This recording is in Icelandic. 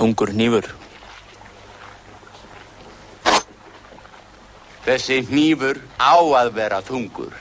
Þungur hnífur. Þessi hnífur á að vera þungur.